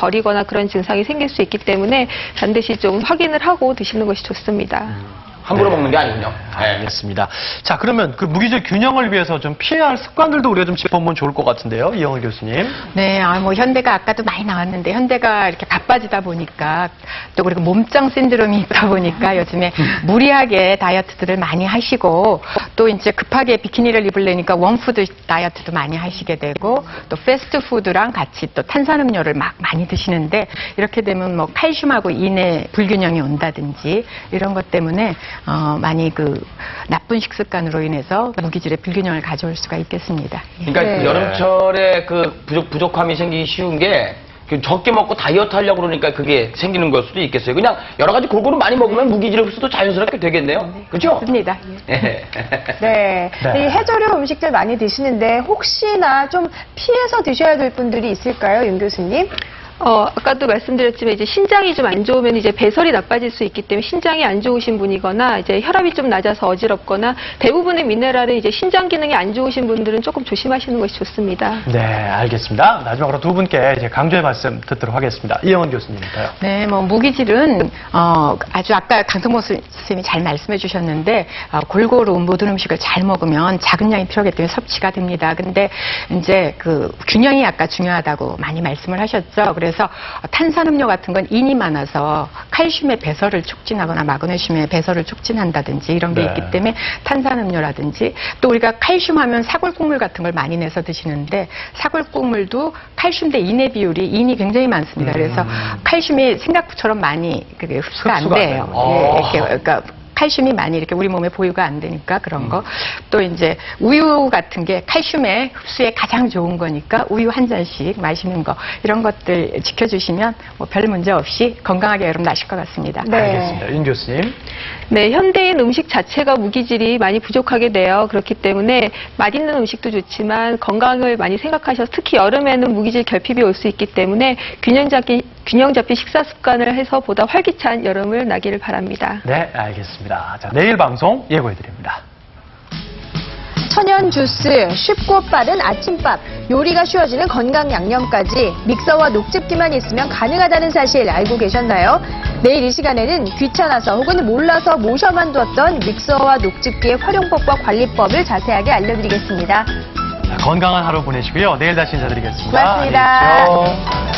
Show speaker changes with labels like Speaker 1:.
Speaker 1: 저리거나 그런 증상이 생길 수 있기 때문에 반드시 좀 확인을 하고 드시는 것이 좋습니다.
Speaker 2: 함부로
Speaker 3: 네.
Speaker 2: 먹는 게 아니군요. 네.
Speaker 3: 알겠습니다. 자, 그러면 그 무기질 균형을 위해서 좀 피해야 할 습관들도 우리가 좀 짚어보면 좋을 것 같은데요. 이영을 교수님.
Speaker 4: 네, 아, 뭐, 현대가 아까도 많이 나왔는데, 현대가 이렇게 바빠지다 보니까, 또 그리고 몸짱 신드롬이 있다 보니까 요즘에 무리하게 다이어트들을 많이 하시고, 또 이제 급하게 비키니를 입으려니까 원푸드 다이어트도 많이 하시게 되고, 또 패스트푸드랑 같이 또 탄산음료를 막 많이 드시는데, 이렇게 되면 뭐 칼슘하고 인의 불균형이 온다든지, 이런 것 때문에, 어, 많이 그 나쁜 식습관으로 인해서 무기질의 불균형을 가져올 수가 있겠습니다. 예.
Speaker 2: 그러니까
Speaker 1: 네.
Speaker 2: 그 여름철에 그 부족, 부족함이 생기기 쉬운 게, 그 적게 먹고 다이어트 하려고 그러니까 그게 생기는 걸 수도 있겠어요. 그냥 여러 가지 골고루 많이 먹으면 무기질 흡수도 자연스럽게 되겠네요. 그렇죠?
Speaker 4: 맞습니다. 예.
Speaker 2: 예.
Speaker 5: 네.
Speaker 3: 네.
Speaker 5: 이 해조류 음식들 많이 드시는데 혹시나 좀 피해서 드셔야 될 분들이 있을까요, 윤 교수님?
Speaker 1: 어, 아까도 말씀드렸지만 이제 신장이 좀 안 좋으면 이제 배설이 나빠질 수 있기 때문에 신장이 안 좋으신 분이거나 이제 혈압이 좀 낮아서 어지럽거나 대부분의 미네랄은 이제 신장 기능이 안 좋으신 분들은 조금 조심하시는 것이 좋습니다.
Speaker 3: 네, 알겠습니다. 마지막으로 두 분께 이제 강조의 말씀 듣도록 하겠습니다. 이영은 교수님부터요.
Speaker 4: 네, 뭐 무기질은 어, 아주 아까 강성모 선생님이 잘 말씀해 주셨는데 어, 골고루 모든 음식을 잘 먹으면 작은 양이 필요하기 때문에 섭취가 됩니다. 근데 이제 그 균형이 아까 중요하다고 많이 말씀을 하셨죠. 그래서 탄산음료 같은 건 인이 많아서 칼슘의 배설을 촉진하거나 마그네슘의 배설을 촉진한다든지 이런 게
Speaker 3: 네.
Speaker 4: 있기 때문에 탄산음료라든지 또 우리가 칼슘 하면 사골국물 같은 걸 많이 내서 드시는데 사골국물도 칼슘 대 인의 비율이 인이 굉장히 많습니다. 그래서 칼슘이 생각처럼 많이 그게 흡수가 안 돼요.
Speaker 3: 돼요.
Speaker 4: 예,
Speaker 3: 아.
Speaker 4: 이렇게 그러니까 칼슘이 많이 이렇게 우리 몸에 보유가 안 되니까 그런 거. 또 이제 우유 같은 게 칼슘의 흡수에 가장 좋은 거니까 우유 한 잔씩 마시는 거 이런 것들 지켜주시면 뭐 별 문제 없이 건강하게 여름 나실 것 같습니다.
Speaker 5: 네.
Speaker 3: 알겠습니다. 윤 교수님.
Speaker 1: 네, 현대인 음식 자체가 무기질이 많이 부족하게 돼요. 그렇기 때문에 맛있는 음식도 좋지만 건강을 많이 생각하셔서 특히 여름에는 무기질 결핍이 올 수 있기 때문에 균형 잡힌, 균형 잡힌 식사 습관을 해서 보다 활기찬 여름을 나기를 바랍니다.
Speaker 3: 네, 알겠습니다. 자, 내일 방송 예고해드립니다.
Speaker 5: 천연 주스, 쉽고 빠른 아침밥, 요리가 쉬워지는 건강 양념까지 믹서와 녹즙기만 있으면 가능하다는 사실 알고 계셨나요? 내일 이 시간에는 귀찮아서 혹은 몰라서 모셔만 뒀던 믹서와 녹즙기의 활용법과 관리법을 자세하게 알려드리겠습니다.
Speaker 3: 자, 건강한 하루 보내시고요. 내일 다시 인사드리겠습니다.
Speaker 5: 고맙습니다.